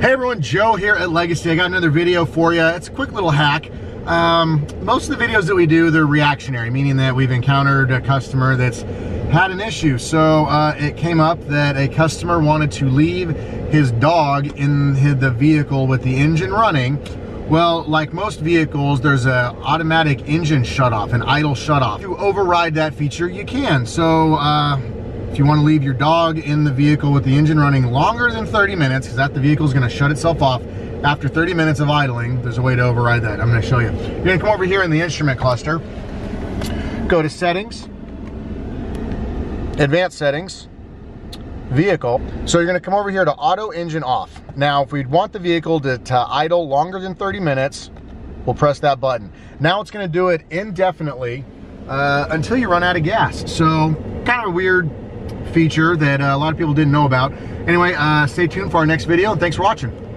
Hey everyone, Joe here at Legacy. I got another video for you. It's a quick little hack. Um, most of the videos that we do, they're reactionary, meaning that we've encountered a customer that's had an issue. So uh, it came up that a customer wanted to leave his dog in the vehicle with the engine running. Well, like most vehicles, there's a automatic engine shut off, an idle shut off. To override that feature, you can. So uh, if you want to leave your dog in the vehicle with the engine running longer than 30 minutes, because that the vehicle is going to shut itself off after 30 minutes of idling, there's a way to override that. I'm going to show you. You're going to come over here in the instrument cluster, go to settings, advanced settings, vehicle. So you're going to come over here to auto engine off. Now, if we want the vehicle to, to idle longer than 30 minutes, we'll press that button. Now it's going to do it indefinitely uh, until you run out of gas. So kind of a weird feature that uh, a lot of people didn't know about. Anyway, uh, stay tuned for our next video and thanks for watching.